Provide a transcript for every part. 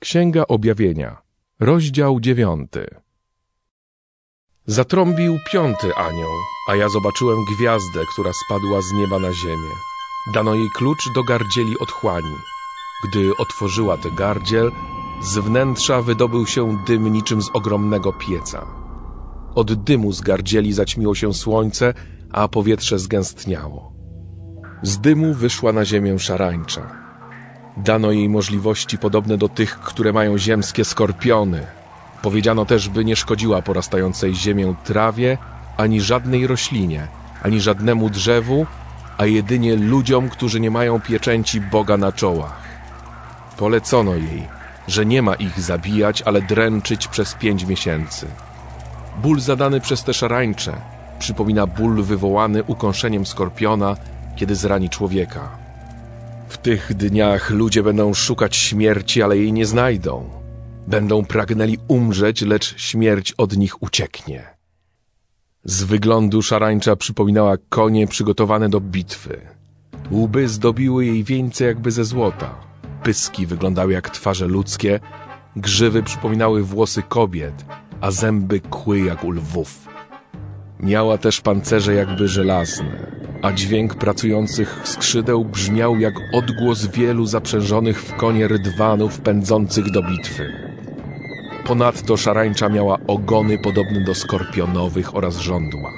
Księga Objawienia, rozdział dziewiąty. Zatrąbił piąty anioł, a ja zobaczyłem gwiazdę, która spadła z nieba na ziemię. Dano jej klucz do gardzieli otchłani. Gdy otworzyła tę gardziel, z wnętrza wydobył się dym niczym z ogromnego pieca. Od dymu z gardzieli zaćmiło się słońce, a powietrze zgęstniało. Z dymu wyszła na ziemię szarańcza. Dano jej możliwości podobne do tych, które mają ziemskie skorpiony. Powiedziano też, by nie szkodziła porastającej ziemię trawie, ani żadnej roślinie, ani żadnemu drzewu, a jedynie ludziom, którzy nie mają pieczęci Boga na czołach. Polecono jej, że nie ma ich zabijać, ale dręczyć przez pięć miesięcy. Ból zadany przez te szarańcze przypomina ból wywołany ukąszeniem skorpiona, kiedy zrani człowieka. W tych dniach ludzie będą szukać śmierci, ale jej nie znajdą. Będą pragnęli umrzeć, lecz śmierć od nich ucieknie. Z wyglądu szarańcza przypominała konie przygotowane do bitwy. Łby zdobiły jej wieńce jakby ze złota. Pyski wyglądały jak twarze ludzkie, grzywy przypominały włosy kobiet, a zęby kły jak u lwów. Miała też pancerze jakby żelazne, a dźwięk pracujących skrzydeł brzmiał jak odgłos wielu zaprzężonych w konie rydwanów pędzących do bitwy. Ponadto szarańcza miała ogony podobne do skorpionowych oraz żądła.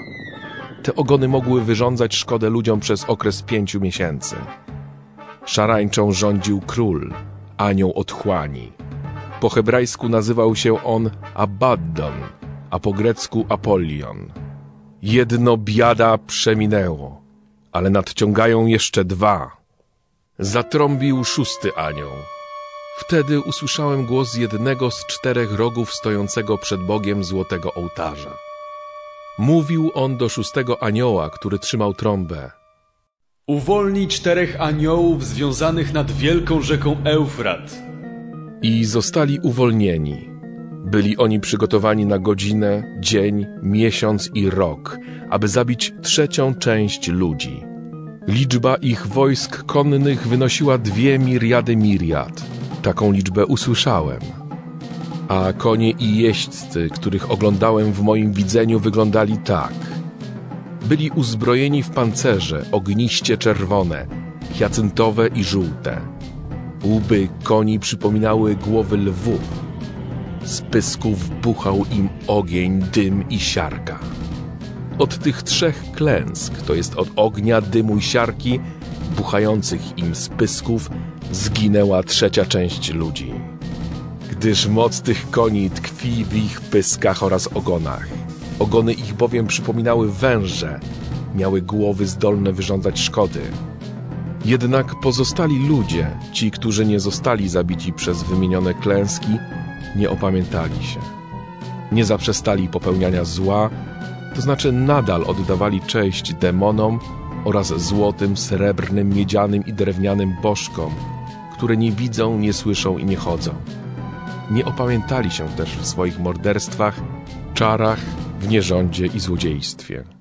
Te ogony mogły wyrządzać szkodę ludziom przez okres pięciu miesięcy. Szarańczą rządził król, anioł otchłani. Po hebrajsku nazywał się on Abaddon, a po grecku Apolion. Jedno biada przeminęło, ale nadciągają jeszcze dwa. Zatrąbił szósty anioł. Wtedy usłyszałem głos jednego z czterech rogów stojącego przed Bogiem złotego ołtarza. Mówił on do szóstego anioła, który trzymał trąbę. Uwolnij czterech aniołów związanych nad wielką rzeką Eufrat. I zostali uwolnieni. Byli oni przygotowani na godzinę, dzień, miesiąc i rok, aby zabić trzecią część ludzi. Liczba ich wojsk konnych wynosiła dwie miriady miriad. Taką liczbę usłyszałem. A konie i jeźdźcy, których oglądałem w moim widzeniu, wyglądali tak. Byli uzbrojeni w pancerze ogniście czerwone, hiacyntowe i żółte. Łby koni przypominały głowy lwów, z pysków buchał im ogień, dym i siarka. Od tych trzech klęsk, to jest od ognia, dymu i siarki, buchających im z pysków, zginęła trzecia część ludzi. Gdyż moc tych koni tkwi w ich pyskach oraz ogonach. Ogony ich bowiem przypominały węże, miały głowy zdolne wyrządzać szkody. Jednak pozostali ludzie, ci, którzy nie zostali zabici przez wymienione klęski, nie opamiętali się. Nie zaprzestali popełniania zła, to znaczy nadal oddawali cześć demonom oraz złotym, srebrnym, miedzianym i drewnianym bożkom, które nie widzą, nie słyszą i nie chodzą. Nie opamiętali się też w swoich morderstwach, czarach, w nierządzie i złodziejstwie.